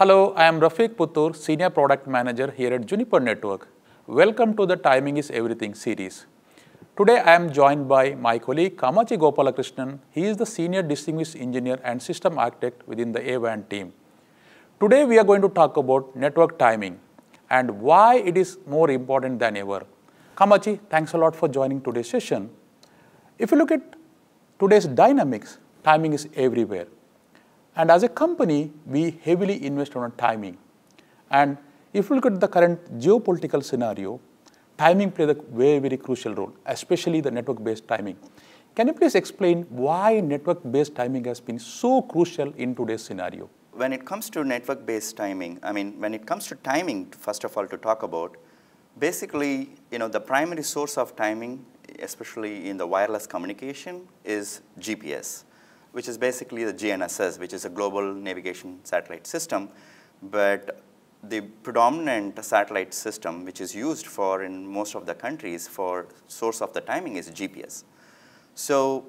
Hello, I am Rafiq Puttur, Senior Product Manager here at Juniper Network. Welcome to the Timing is Everything series. Today I am joined by my colleague Kamachi Gopalakrishnan. He is the Senior Distinguished Engineer and System Architect within the A-WAN team. Today we are going to talk about network timing and why it is more important than ever. Kamachi, thanks a lot for joining today's session. If you look at today's dynamics, timing is everywhere. And as a company, we heavily invest on timing. And if you look at the current geopolitical scenario, timing plays a very, very crucial role, especially the network-based timing. Can you please explain why network-based timing has been so crucial in today's scenario? When it comes to network-based timing, I mean, when it comes to timing, first of all, to talk about, basically, you know, the primary source of timing, especially in the wireless communication, is GPS which is basically the GNSS, which is a global navigation satellite system. But the predominant satellite system, which is used for in most of the countries for source of the timing is GPS. So,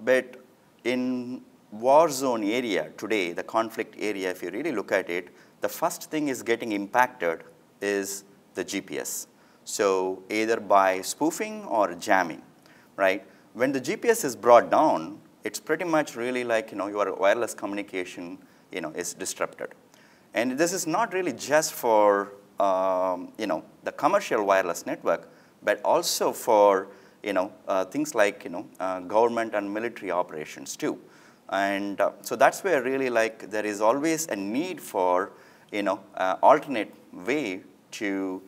but in war zone area today, the conflict area, if you really look at it, the first thing is getting impacted is the GPS. So either by spoofing or jamming, right? When the GPS is brought down, it's pretty much really like, you know, your wireless communication, you know, is disrupted. And this is not really just for, um, you know, the commercial wireless network, but also for, you know, uh, things like, you know, uh, government and military operations too. And uh, so that's where really like there is always a need for, you know, uh, alternate way to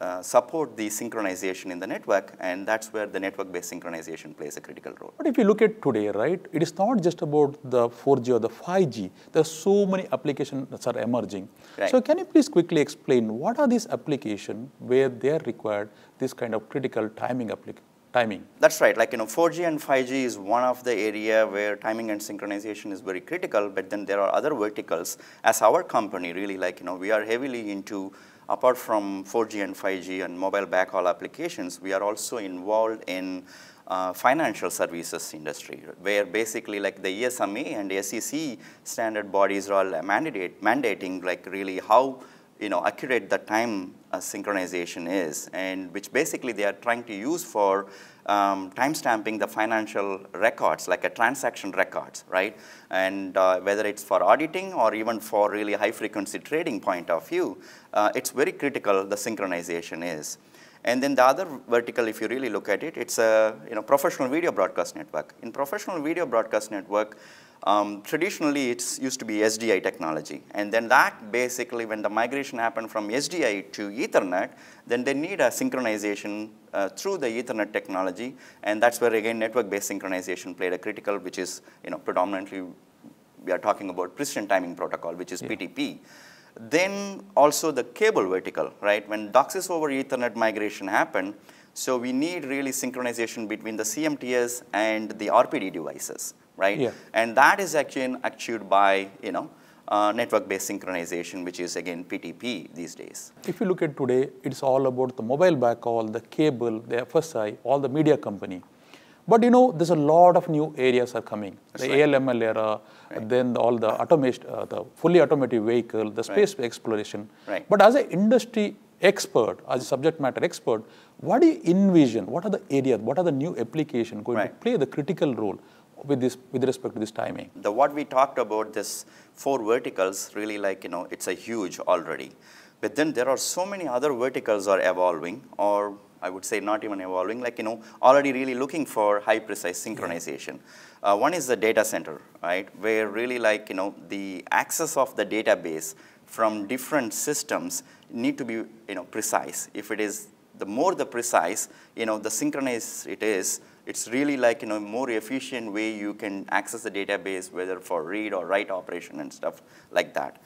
uh, support the synchronization in the network, and that's where the network-based synchronization plays a critical role. But if you look at today, right, it is not just about the 4G or the 5G. There are so many applications that are emerging. Right. So can you please quickly explain what are these applications where they are required this kind of critical timing application? timing. That's right. Like, you know, 4G and 5G is one of the area where timing and synchronization is very critical, but then there are other verticals. As our company, really, like, you know, we are heavily into apart from 4G and 5G and mobile backhaul applications, we are also involved in uh, financial services industry, where basically like the ESMA and SEC standard bodies are all mandate, mandating like really how you know, accurate the time uh, synchronization is, and which basically they are trying to use for um, timestamping the financial records, like a transaction records, right? And uh, whether it's for auditing or even for really high frequency trading point of view, uh, it's very critical the synchronization is. And then the other vertical, if you really look at it, it's a you know, professional video broadcast network. In professional video broadcast network, um, traditionally, it's used to be SDI technology. And then that basically, when the migration happened from SDI to Ethernet, then they need a synchronization uh, through the Ethernet technology. And that's where, again, network-based synchronization played a critical, which is, you know, predominantly, we are talking about precision timing protocol, which is yeah. PTP. Then also the cable vertical, right? When DOCSIS over Ethernet migration happened, so we need really synchronization between the CMTS and the RPD devices right? Yeah. And that is actually achieved by, you know, uh, network-based synchronization, which is again PTP these days. If you look at today, it's all about the mobile backhaul, the cable, the FSI, all the media company. But you know, there's a lot of new areas are coming. That's the right. ALML era, right. then all the automation, uh, the fully automated vehicle, the space right. exploration. Right. But as an industry expert, as a subject matter expert, what do you envision? What are the areas? What are the new applications going to play the critical role? With this with respect to this timing? The what we talked about this four verticals really like you know it's a huge already, but then there are so many other verticals are evolving or I would say not even evolving like you know already really looking for high precise synchronization. Yeah. Uh, one is the data center right where really like you know the access of the database from different systems need to be you know precise. If it is the more the precise you know the synchronized it is it's really like, you know, more efficient way you can access the database, whether for read or write operation and stuff like that.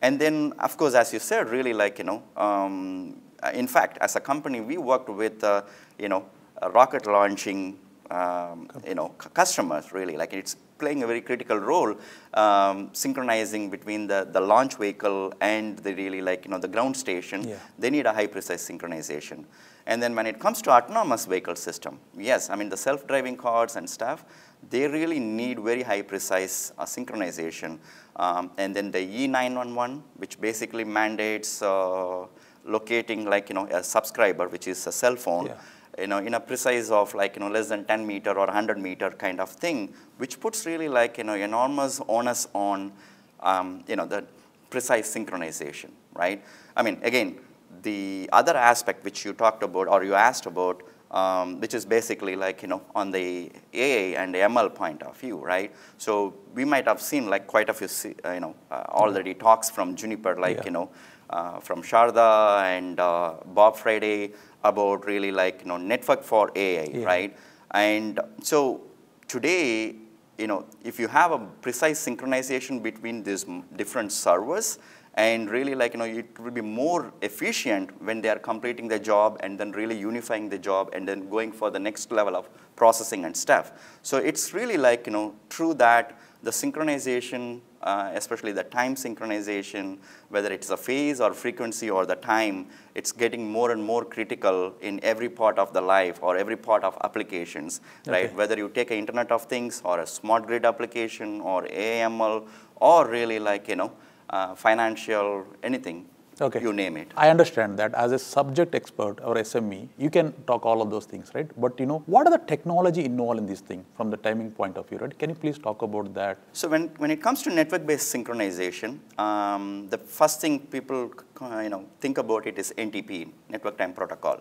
And then, of course, as you said, really like, you know, um, in fact, as a company, we worked with, uh, you know, rocket launching um, you know, c- customers really. Like it's playing a very critical role, um, synchronizing between the, the launch vehicle and the really like, you know, the ground station. Yeah. They need a high precise synchronization. And then when it comes to autonomous vehicle system, yes, I mean the self-driving cars and stuff, they really need very high precise uh, synchronization. Um, and then the E911, which basically mandates uh, locating like, you know, a subscriber, which is a cell phone, Yeah. You know, in a precise of like, you know, less than 10 meter or 100 meter kind of thing, which puts really like, you know, enormous onus on, um, you know, the precise synchronization, right? I mean, again, the other aspect which you talked about or you asked about, um, which is basically like, you know, on the AI and ML point of view, right? So we might have seen like quite a few, uh, you know, uh, already talks from Juniper, like, Yeah. you know, uh, from Sharada and uh, Bob Friday about really like, you know, network for AI, Yeah. right? And so today, you know, if you have a precise synchronization between these different servers, and really like, you know, it will be more efficient when they are completing the job and then really unifying the job and then going for the next level of processing and stuff. So it's really like, you know, true that the synchronization, uh, especially the time synchronization, whether it's a phase or frequency or the time, it's getting more and more critical in every part of the life or every part of applications, right? Whether you take an Internet of Things or a smart grid application or AML or really like, you know, uh, financial, anything, Okay. you name it. I understand that as a subject expert or SME, you can talk all of those things, right? But you know, what are the technology involved in this thing from the timing point of view, right? Can you please talk about that? So when, when it comes to network-based synchronization, um, the first thing people uh, you know, think about it is NTP, Network Time Protocol.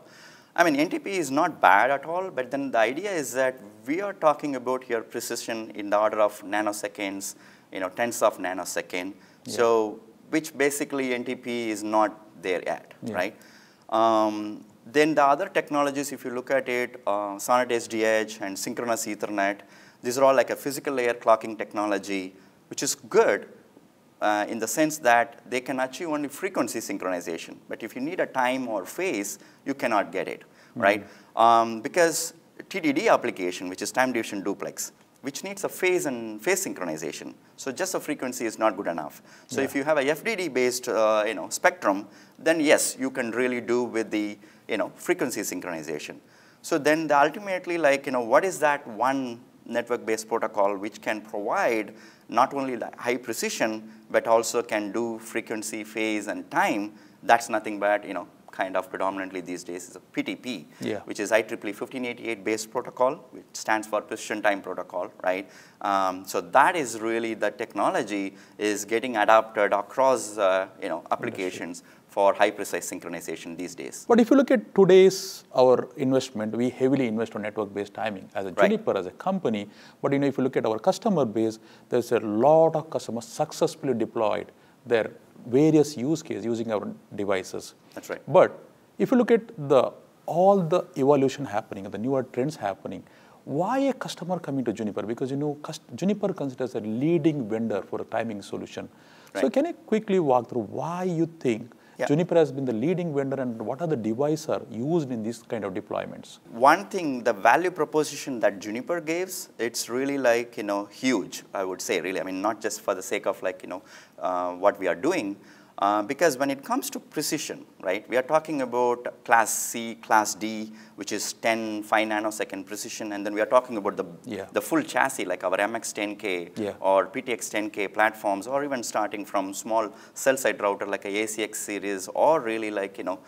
I mean, NTP is not bad at all, but then the idea is that we are talking about here precision in the order of nanoseconds, you know, tenths of nanosecond. So, which basically NTP is not there yet, Yeah. right? Um, then the other technologies, if you look at it, uh, SONET SDH and synchronous Ethernet, these are all like a physical layer clocking technology, which is good uh, in the sense that they can achieve only frequency synchronization. But if you need a time or phase, you cannot get it, right? Um, because TDD application, which is time division duplex, which needs a phase and phase synchronization. So just a frequency is not good enough. So if you have a FDD-based, uh, you know, spectrum, then yes, you can really do with the, you know, frequency synchronization. So then the ultimately, like, you know, what is that one network-based protocol which can provide not only the high precision, but also can do frequency, phase, and time? That's nothing but, you know, kind of predominantly these days is a PTP, Yeah. which is IEEE 1588 based protocol, which stands for Precision Time Protocol, right? Um, so that is really the technology is getting adapted across, uh, you know, applications for high precise synchronization these days. But if you look at today's our investment, we heavily invest on network-based timing as a Right. Juniper as a company. But you know, if you look at our customer base, there's a lot of customers successfully deployed their various use cases using our devices. That's right. But if you look at the all the evolution happening, the newer trends happening, why a customer coming to Juniper? Because you know, Juniper considers a leading vendor for a timing solution. So can you quickly walk through why you think Yeah. Juniper has been the leading vendor and what are the devices are used in these kind of deployments? One thing, the value proposition that Juniper gives, it's really like, you know, huge, I would say, really. I mean, not just for the sake of like, you know, uh, what we are doing, uh, because when it comes to precision, right, we are talking about class C, class D, which is 10, 5 nanosecond precision, and then we are talking about the, Yeah. the full chassis, like our MX10K Yeah. or PTX10K platforms, or even starting from small cell site router like a ACX series, or really like, you know,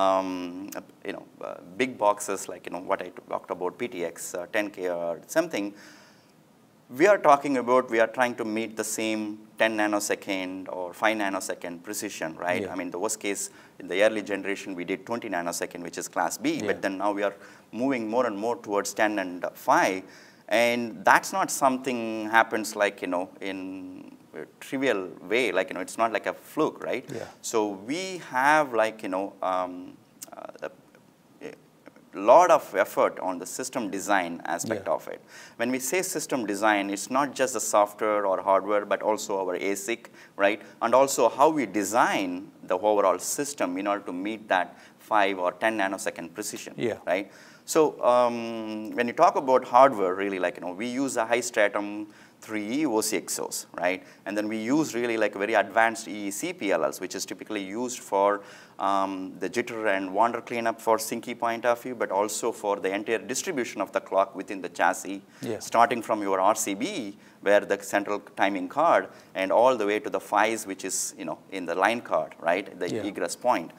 um, you know, uh, big boxes like, you know, what I talked about, PTX uh, 10K or something, we are talking about, we are trying to meet the same 10 nanosecond or 5 nanosecond precision, right? Yeah. I mean, the worst case, in the early generation, we did 20 nanosecond, which is class B, Yeah. but then now we are moving more and more towards 10 and 5. And that's not something happens like, you know, in a trivial way, like, you know, it's not like a fluke, right? Yeah. So we have like, you know, um, uh, lot of effort on the system design aspect Yeah. of it. When we say system design, it's not just the software or hardware, but also our ASIC, right? And also how we design the overall system in order to meet that 5 or 10 nanosecond precision, Yeah. right? So um, when you talk about hardware, really like, you know, we use a high stratum 3E OCXOs, right? And then we use really like very advanced EEC PLLs, which is typically used for um, the jitter and wander cleanup for SyncE point of view, but also for the entire distribution of the clock within the chassis, yeah. starting from your RCB, where the central timing card, and all the way to the PHYs, which is, you know, in the line card, right, the yeah. egress point.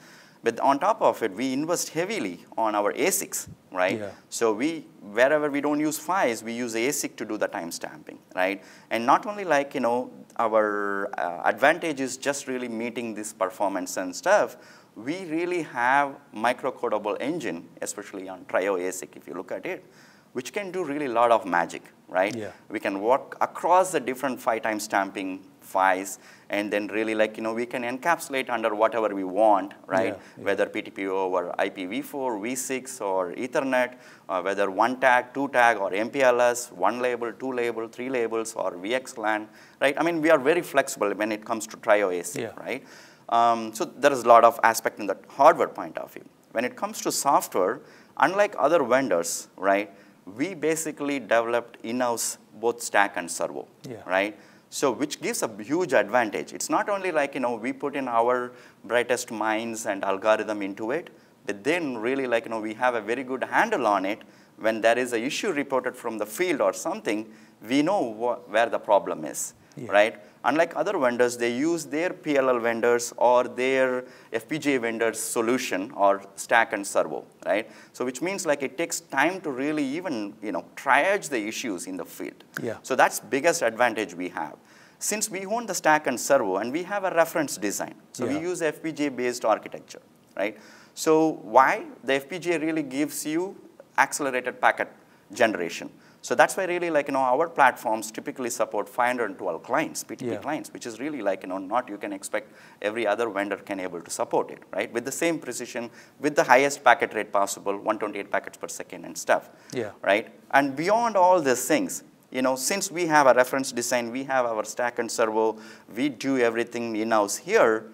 But on top of it, we invest heavily on our ASICs, right? Yeah. So we, wherever we don't use PHYs, we use ASIC to do the time stamping, right? And not only like, you know, our uh, advantage is just really meeting this performance and stuff, we really have microcodable engine, especially on Trio ASIC, if you look at it, which can do really a lot of magic, right? Yeah. We can work across the different PHY time stamping And then really like, you know, we can encapsulate under whatever we want, right? Yeah, yeah. Whether PTPO or IPv4, V6 or Ethernet, uh, whether one tag, two tag or MPLS, one label, two label, three labels or VXLAN, right? I mean, we are very flexible when it comes to Trio ASIC, Yeah. right? Um, so there is a lot of aspect in the hardware point of view. When it comes to software, unlike other vendors, right, we basically developed in-house both stack and servo, Yeah. right? So which gives a huge advantage. It's not only like, you know, we put in our brightest minds and algorithm into it, but then really like, you know, we have a very good handle on it. When there is an issue reported from the field or something, we know wh where the problem is, Yeah. right? Unlike other vendors, they use their PLL vendors or their FPGA vendors solution or stack and servo, right? So which means like it takes time to really even, you know, triage the issues in the field. Yeah. So that's biggest advantage we have. Since we own the stack and servo and we have a reference design, so we use FPGA-based architecture, right? So why? The FPGA really gives you accelerated packet generation. So that's why really like, you know, our platforms typically support 512 clients, PTP Yeah. clients, which is really like, you know, not you can expect every other vendor can able to support it, right? With the same precision, with the highest packet rate possible, 128 packets per second and stuff, Yeah. right? And beyond all these things, you know, since we have a reference design, we have our stack and servo, we do everything in-house here,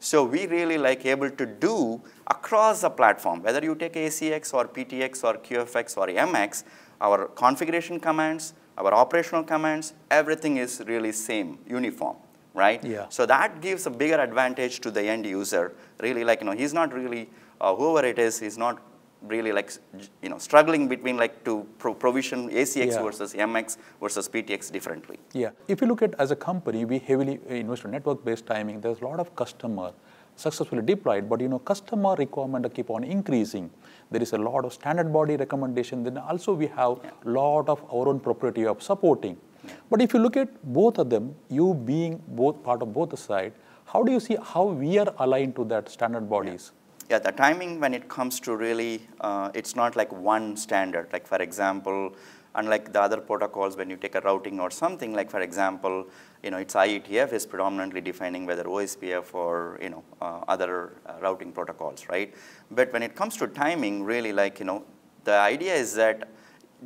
so we really like able to do across the platform, whether you take ACX or PTX or QFX or MX, our configuration commands, our operational commands, everything is really same, uniform, right? Yeah. So that gives a bigger advantage to the end user. Really like, you know, he's not really, uh, whoever it is, he's not really like, you know, struggling between like to pro provision ACX Yeah. versus MX versus PTX differently. Yeah. If you look at as a company, we heavily invest in network-based timing. There's a lot of customer successfully deployed, but you know, customer requirement keep on increasing. There is a lot of standard body recommendation. Then also we have a lot of our own proprietary of supporting. But if you look at both of them, you being both part of both the side, how do you see how we are aligned to that standard bodies? Yeah, the timing when it comes to really, uh, it's not like one standard. Like for example, unlike the other protocols, when you take a routing or something, like for example, you know, it's IETF is predominantly defining whether OSPF or you know uh, other uh, routing protocols, right? But when it comes to timing, really like you know, the idea is that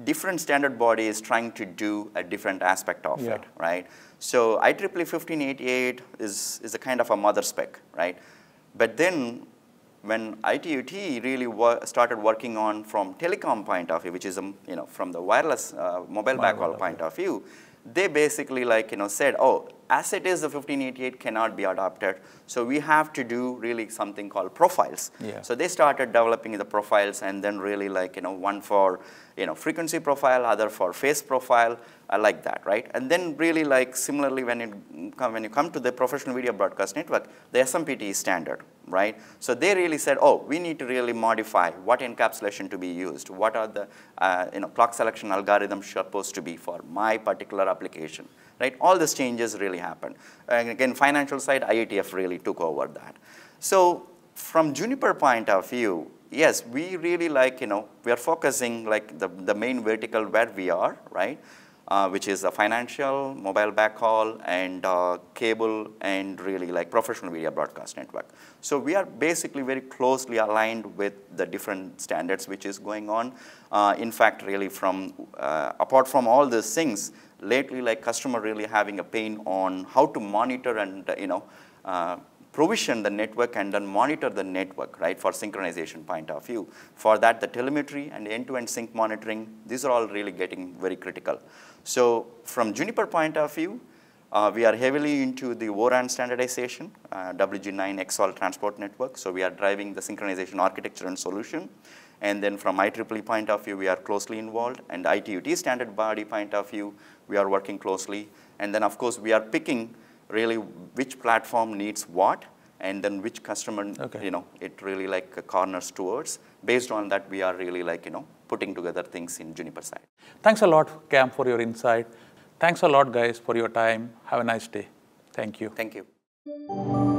different standard body is trying to do a different aspect of Yeah. it, right? So IEEE 1588 is, is a kind of a mother spec, right? But then when ITUT really started working on from telecom point of view, which is, um, you know, from the wireless uh, mobile Mobile, backhaul point of view, they basically like, you know, said, oh, as it is, the 1588 cannot be adopted, so we have to do really something called profiles. Yeah. So they started developing the profiles and then really like, you know, one for, you know, frequency profile, other for phase profile, I like that, right? And then really like similarly when, it come, when you come to the professional video broadcast network, the SMPTE is standard, right? So they really said, oh, we need to really modify what encapsulation to be used, what are the, uh, you know, clock selection algorithms supposed to be for my particular application, right? All these changes really happened. And again, financial side, IETF really took over that. So from Juniper point of view, yes, we really like, you know, we are focusing like the, the main vertical where we are, right? Uh, which is a financial, mobile backhaul, and uh, cable, and really like professional media broadcast network. So we are basically very closely aligned with the different standards which is going on. Uh, in fact, really from, uh, apart from all these things, lately like customer really having a pain on how to monitor and, uh, you know, provision the network and then monitor the network, right, for synchronization point of view. For that, the telemetry and end-to-end sync monitoring, these are all really getting very critical. So from Juniper point of view, uh, we are heavily into the O-RAN standardization, uh, WG9 Xhaul transport network. So we are driving the synchronization architecture and solution. And then from IEEE point of view, we are closely involved. And ITU-T standard body point of view, we are working closely. And then, of course, we are picking really which platform needs what, and then which customer, okay. you know, it really like corners towards. Based on that, we are really like, you know, putting together things in Juniper side. Thanks a lot, Cam, for your insight. Thanks a lot, guys, for your time. Have a nice day. Thank you. Thank you.